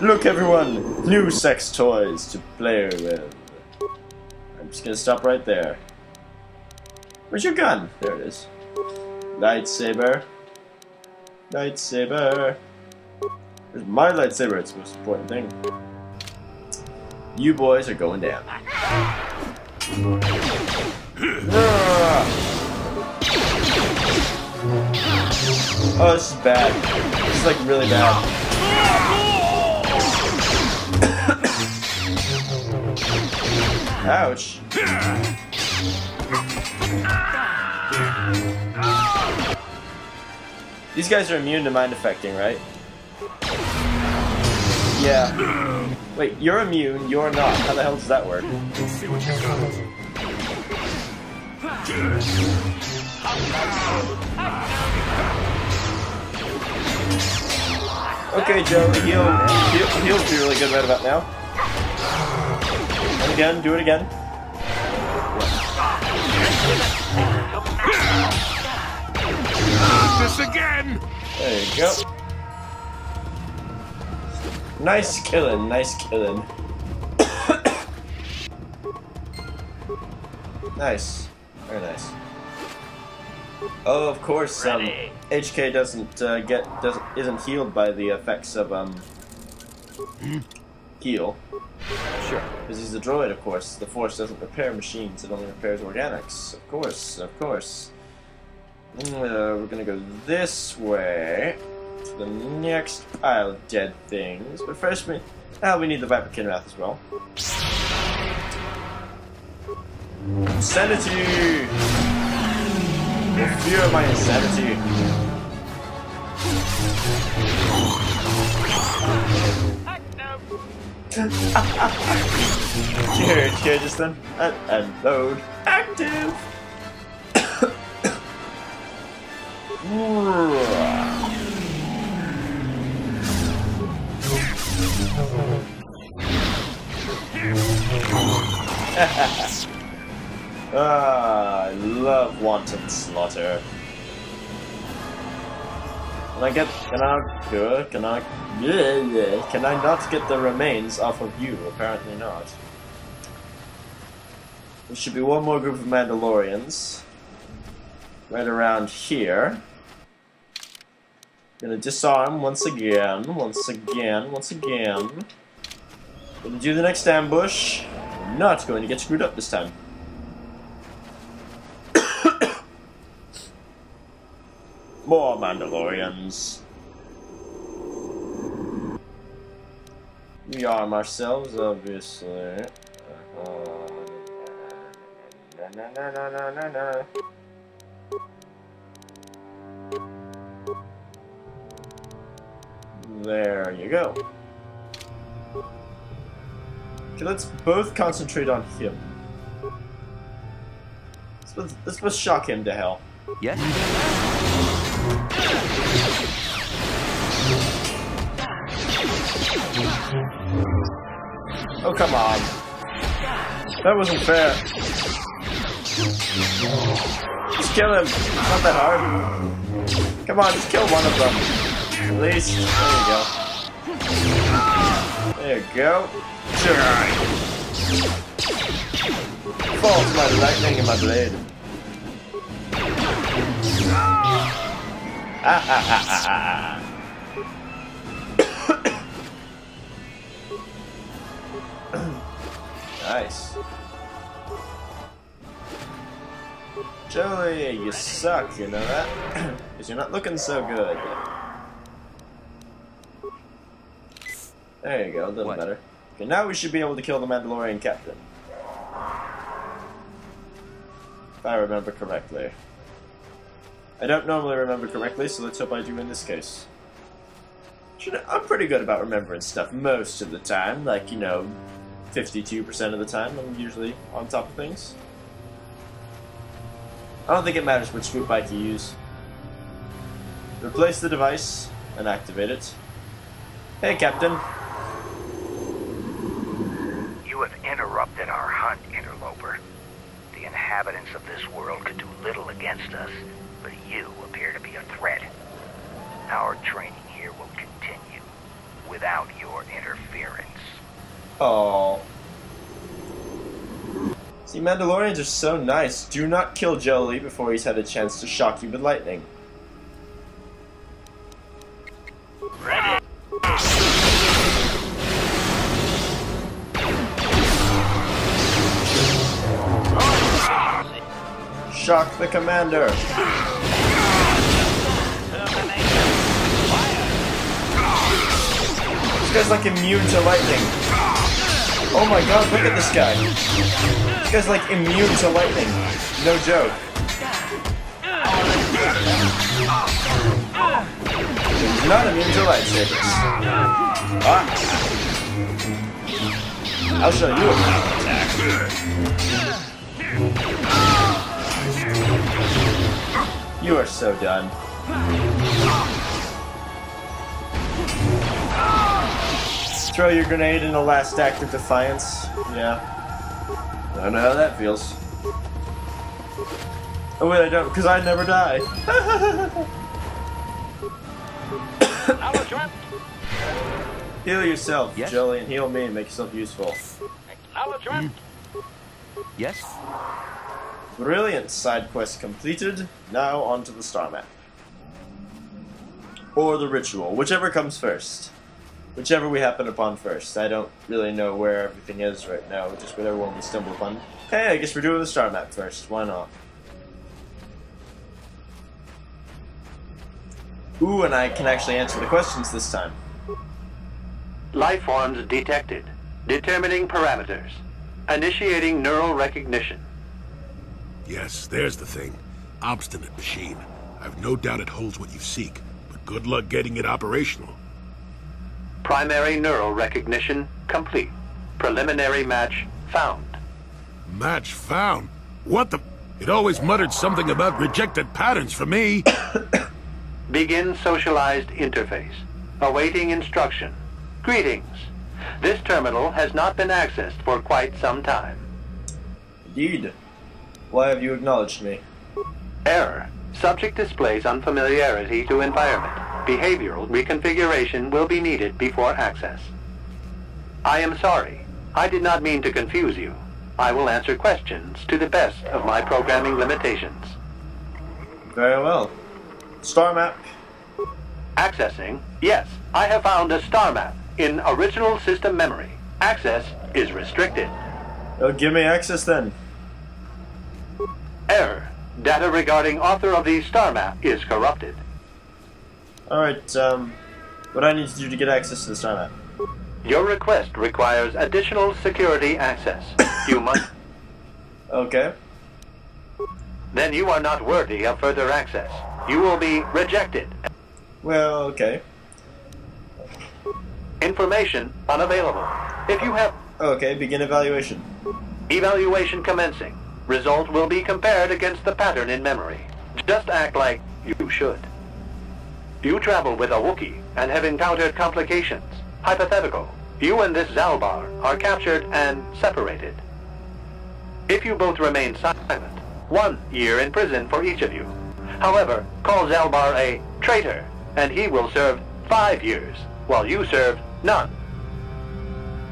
Look, everyone! New sex toys to play with. I'm just gonna stop right there. Where's your gun? There it is. Lightsaber. Lightsaber. Where's my lightsaber? It's the most important thing. You boys are going down. Oh, this is bad. This is like really bad. Ouch. These guys are immune to mind affecting, right? Yeah. Wait, you're immune, you're not. How the hell does that work? Okay, Joe, heal, heal, heal be really good right about now. And again, do it again. This again! There you go. Nice killing, nice killing. nice. Very nice. Oh, of course, um, HK doesn't uh, get doesn't isn't healed by the effects of um heal. Sure. Because he's a droid, of course. The Force doesn't repair machines; it only repairs organics. Of course, of course. Mm, Uh, we're gonna go this way to the next pile of dead things. But first, we ah, we need the Viper Kinrath as well. Insanity! The fear of my insanity. Here, here, just then. And, and load. Active! ah, I love wanton slaughter. Can I get? Can I? Can I? Yeah, yeah. Can I not get the remains off of you? Apparently not. There should be one more group of Mandalorians. Right around here. Gonna disarm once again, once again, once again. Gonna do the next ambush. Not going to get screwed up this time. More Mandalorians. We arm ourselves, obviously. Uh, na, na, na, na. There you go. Okay, let's both concentrate on him. Let's, let's, let's shock him to hell. Yes? Come on. That wasn't fair. Just kill him. It's not that hard. Come on, just kill one of them. At least. There you go. There you go. Sure. Falls my lightning in my blade. Ah, ah, ah, ah, ah, Nice. Joey, you suck, you know that? Because you're not looking so good. There you go, a little What? better. Okay, now we should be able to kill the Mandalorian captain. If I remember correctly. I don't normally remember correctly, so let's hope I do in this case. Should- I'm pretty good about remembering stuff most of the time, like, you know, 52% of the time, I'm usually on top of things. I don't think it matters which swoop bike you use. Replace the device and activate it. Hey, Captain. You have interrupted our hunt, interloper. The inhabitants of this world could do little against us, but you appear to be a threat. Our training here will continue. Without your interference. Oh. See, Mandalorians are so nice. Do not kill Jolee before he's had a chance to shock you with lightning. Ready. Shock the commander. This guy's like immune to lightning. Oh my god, look at this guy. This guy's like immune to lightning. No joke. He's not immune to lightsabers. Ah. I'll show you a power attack. You are so done. Throw your grenade in the last act of defiance. Yeah. I don't know how that feels. Oh wait, I don't, because I never die. Heal yourself, Yes? Jolee, and heal me and make yourself useful. Acknowledgement. Yes? Brilliant side quest completed. Now on to the star map. Or the ritual, whichever comes first. Whichever we happen upon first. I don't really know where everything is right now, just whatever one we stumble upon. Hey, I guess we're doing the star map first. Why not? Ooh, and I can actually answer the questions this time. Life forms detected. Determining parameters. Initiating neural recognition. Yes, there's the thing. Obstinate machine. I've no doubt it holds what you seek, but good luck getting it operational. Primary neural recognition complete. Preliminary match found. Match found. What the? It always muttered something about rejected patterns for me. Begin socialized interface. Awaiting instruction. Greetings. This terminal has not been accessed for quite some time. Indeed. Why have you acknowledged me? Error. Subject displays unfamiliarity to environment. Behavioral reconfiguration will be needed before access. I am sorry. I did not mean to confuse you. I will answer questions to the best of my programming limitations. Very well. Star map. Accessing? Yes, I have found a star map in original system memory. Access is restricted. Oh, give me access then. Error. Data regarding author of the star map is corrupted. Alright, um, what do I need to do to get access to the star map? Your request requires additional security access. You must... Okay. Then you are not worthy of further access. You will be rejected. Well, okay. Information unavailable. If you have Okay, begin evaluation. evaluation commencing, result will be compared against the pattern in memory. Just act like you should. You travel with a Wookiee and have encountered complications. Hypothetical. You and this Zaalbar are captured and separated. If you both remain silent, one year in prison for each of you. However, call Zaalbar a traitor, and he will serve five years, while you serve none.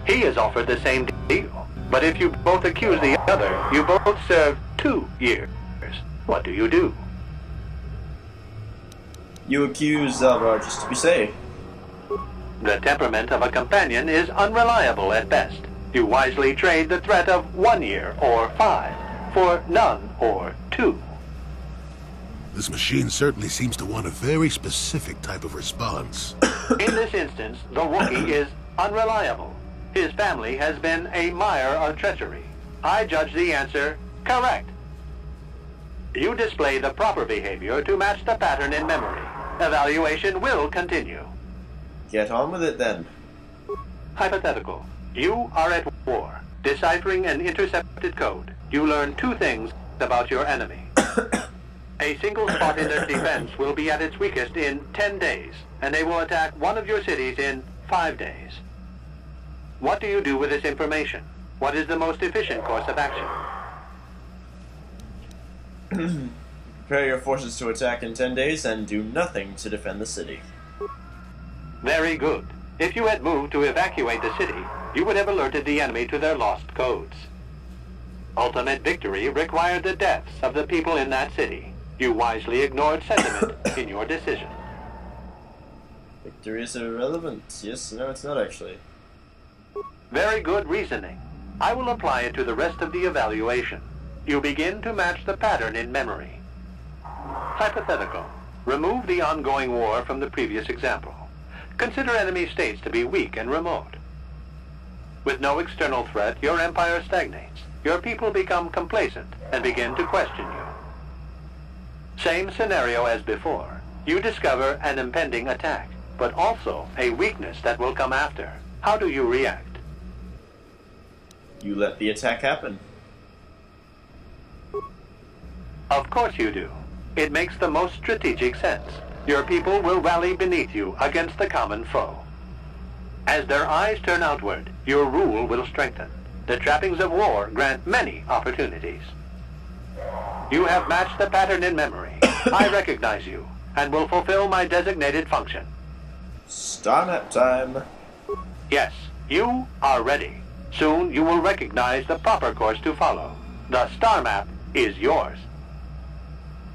He is offered the same deal, but if you both accuse the other, you both serve two years. What do you do? You accuse Zaalbar uh, just to be safe. The temperament of a companion is unreliable at best. You wisely trade the threat of one year or five for none or two. This machine certainly seems to want a very specific type of response. In this instance, the Wookiee is unreliable. His family has been a mire of treachery. I judge the answer correct. You display the proper behavior to match the pattern in memory. Evaluation will continue. Get on with it then. Hypothetical. You are at war. Deciphering an intercepted code. You learn two things about your enemy. A single spot in their defense will be at its weakest in 10 days, and they will attack one of your cities in 5 days. What do you do with this information? What is the most efficient course of action? Prepare your forces to attack in 10 days and do nothing to defend the city. Very good. If you had moved to evacuate the city, you would have alerted the enemy to their lost codes. Ultimate victory required the deaths of the people in that city. You wisely ignored sentiment in your decision. Victory is irrelevant. Yes, no, it's not actually. Very good reasoning. I will apply it to the rest of the evaluation. You begin to match the pattern in memory. Hypothetical. Remove the ongoing war from the previous example. Consider enemy states to be weak and remote. With no external threat, your empire stagnates. Your people become complacent and begin to question you. Same scenario as before. You discover an impending attack, but also a weakness that will come after. How do you react? You let the attack happen. Of course you do. It makes the most strategic sense. Your people will rally beneath you against the common foe. As their eyes turn outward, your rule will strengthen. The trappings of war grant many opportunities. You have matched the pattern in memory. I recognize you, and will fulfill my designated function. Star map time. Yes, you are ready. Soon you will recognize the proper course to follow. The star map is yours.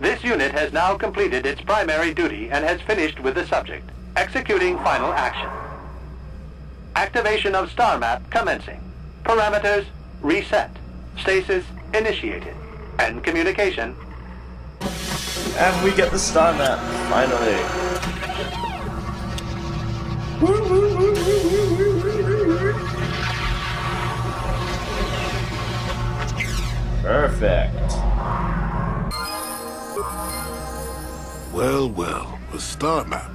This unit has now completed its primary duty and has finished with the subject, executing final action. Activation of star map commencing. Parameters reset. Stasis initiated. End communication. And we get the star map, finally. Perfect. Well, well, a star map.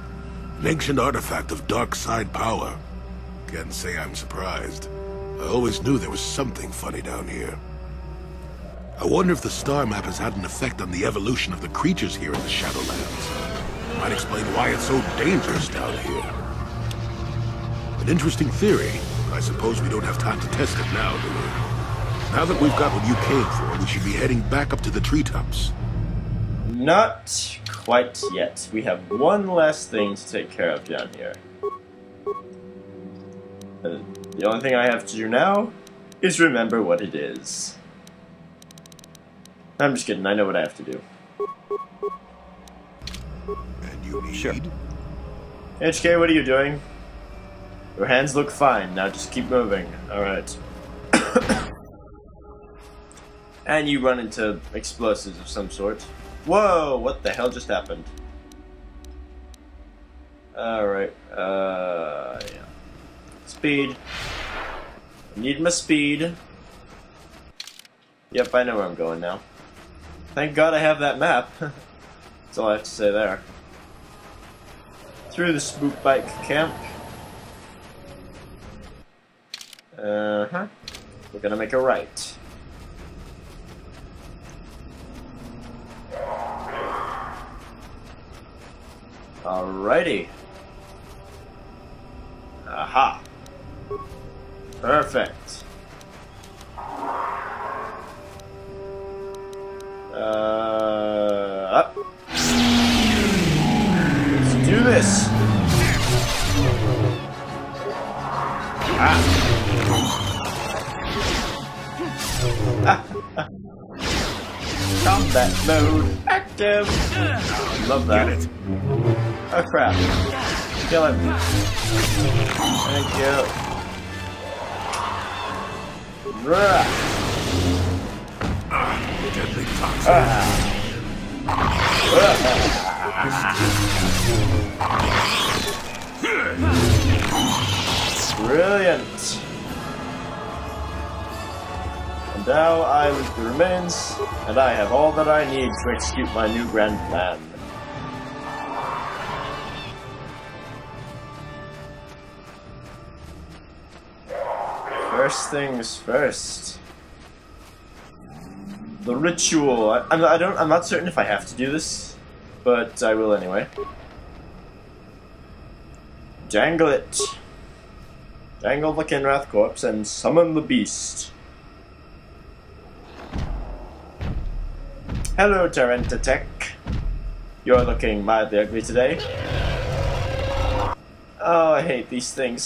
An ancient artifact of dark side power. Can't say I'm surprised. I always knew there was something funny down here. I wonder if the star map has had an effect on the evolution of the creatures here in the Shadowlands. Might explain why it's so dangerous down here. An interesting theory, but I suppose we don't have time to test it now, do we? Now that we've got what you came for, we should be heading back up to the treetops. Not quite yet. We have one last thing to take care of down here. Uh, the only thing I have to do now is remember what it is. I'm just kidding, I know what I have to do. And you need... Sure. HK, what are you doing? Your hands look fine, now just keep moving. Alright. and you run into explosives of some sort. Whoa, what the hell just happened? Alright, uh, yeah. Speed. I need my speed. Yep, I know where I'm going now. Thank God I have that map. That's all I have to say there. Through the swoop bike camp. Uh-huh. We're gonna make a right. Alrighty. Aha. Perfect. Uh. Let's do this. Ah. Combat mode active. Love that. Oh crap. Kill him. Thank you. Deadly toxin. Brilliant. And now I leave the remains, and I have all that I need to execute my new grand plan. First things first. The ritual. I, I'm, I don't. I'm not certain if I have to do this, but I will anyway. Jangle it. Jangle the Kinrath corpse and summon the beast. Hello, Tarentatek. You're looking mildly ugly today. Oh, I hate these things